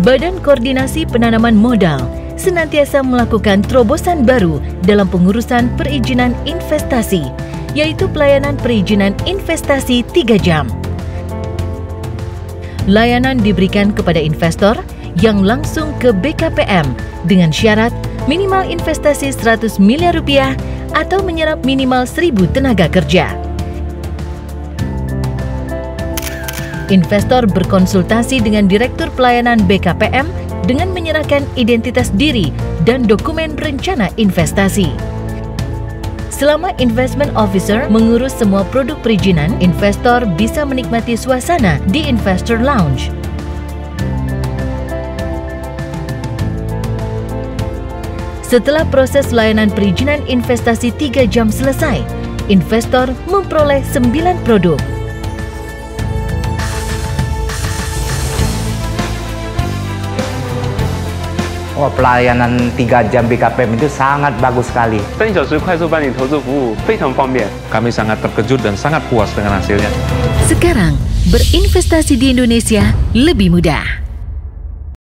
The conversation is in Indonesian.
Badan Koordinasi Penanaman Modal senantiasa melakukan terobosan baru dalam pengurusan perizinan investasi, yaitu pelayanan perizinan investasi 3 jam. Layanan diberikan kepada investor yang langsung ke BKPM dengan syarat minimal investasi 100 miliar rupiah atau menyerap minimal 1000 tenaga kerja. Investor berkonsultasi dengan Direktur Pelayanan BKPM dengan menyerahkan identitas diri dan dokumen rencana investasi. Selama investment officer mengurus semua produk perizinan, investor bisa menikmati suasana di Investor Lounge. Setelah proses layanan perizinan investasi 3 jam selesai, investor memperoleh 9 produk. Wah, pelayanan 3 jam BKPM itu sangat bagus sekali. Kami sangat terkejut dan sangat puas dengan hasilnya. Sekarang, berinvestasi di Indonesia lebih mudah.